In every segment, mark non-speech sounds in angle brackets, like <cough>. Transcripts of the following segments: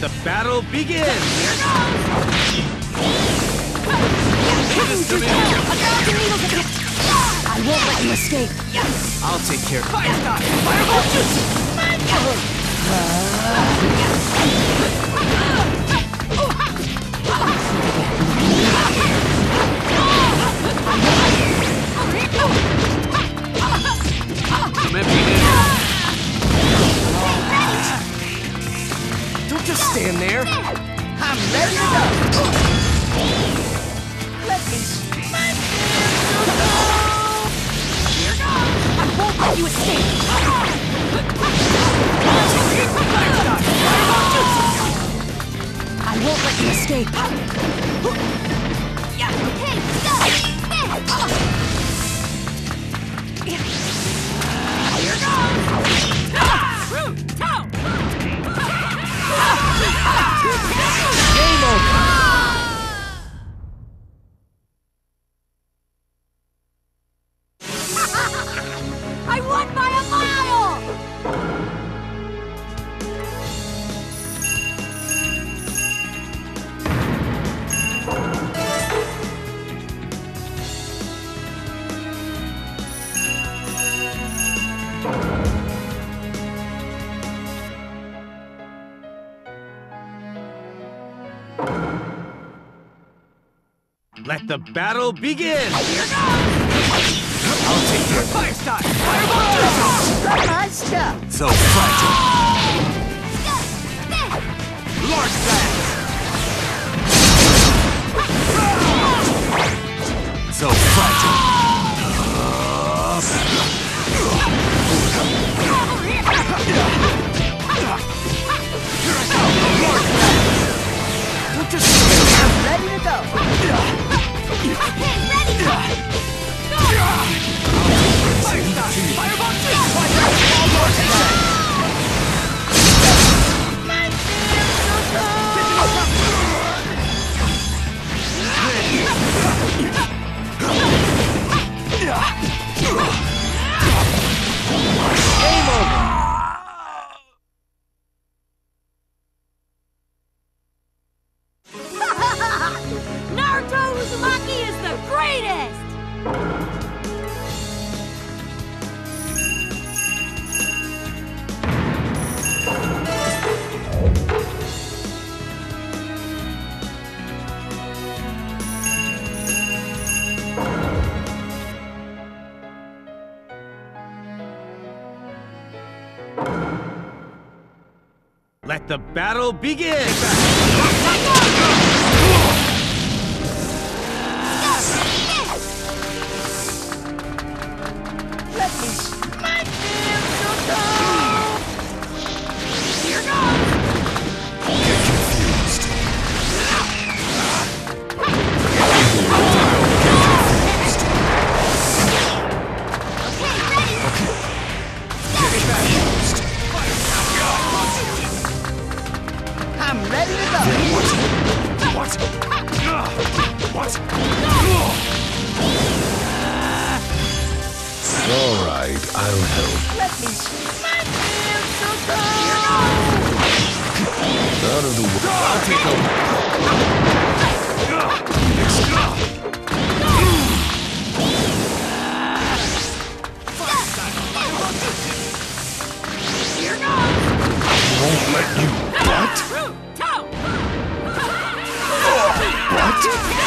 The battle begin! I won't let you escape. I'll take care of it. Fireball jutsu! Escape. Let the battle begin! I'll take your fire style! Fireball jutsu! Not my stuff! So fragile! Large blast! So fragile! Don't just I'm ready to go! Game over! The battle begin! Out of the way. I'll take over. Won't let you. What? What?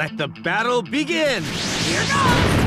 Let the battle begin! Here goes!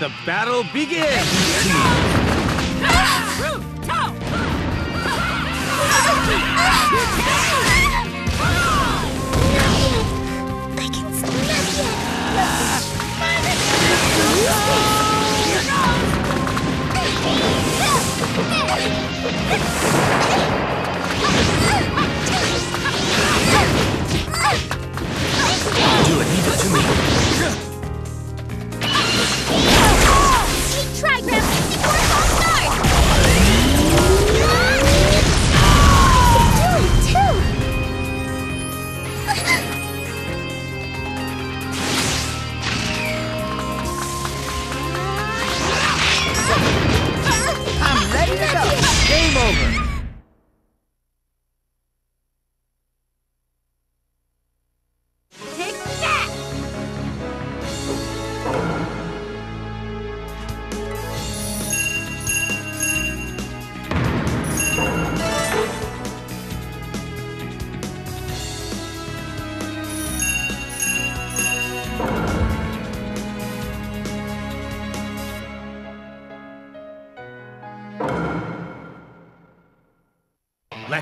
The battle begin! Game over!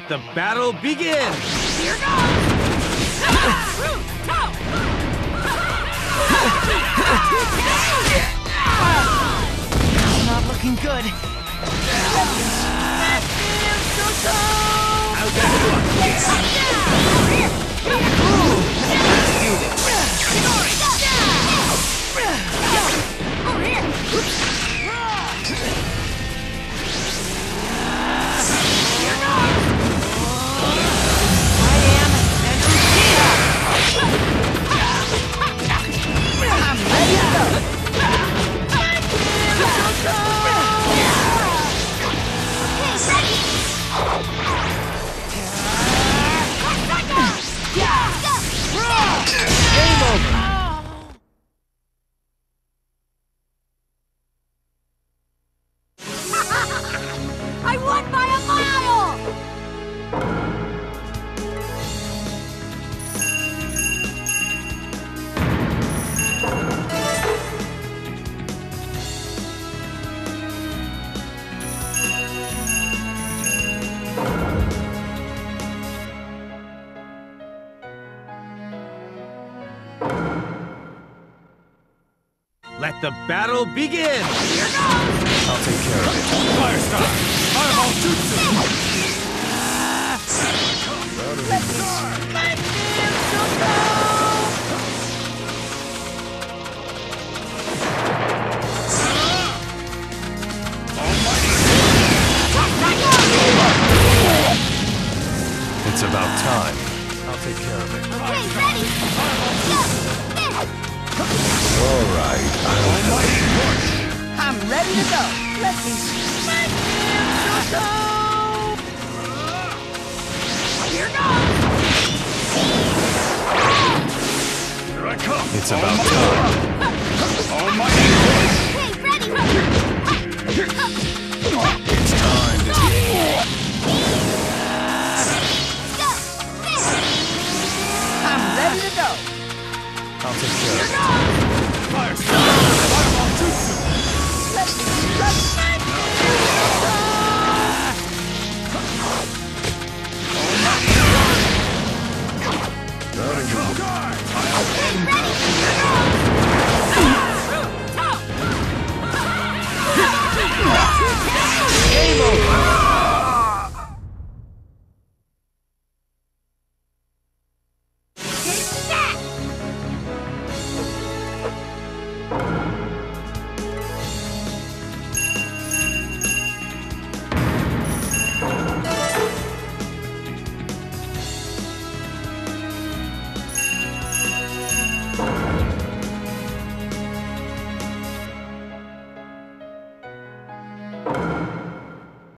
Let the battle begin! Here Not looking good. How's Let the battle begin! I'll take care of it. Firestar! Fireball Jutsu! Ready to go. Let me smack him, Here goes! Here I come! It's about time. <laughs> Almighty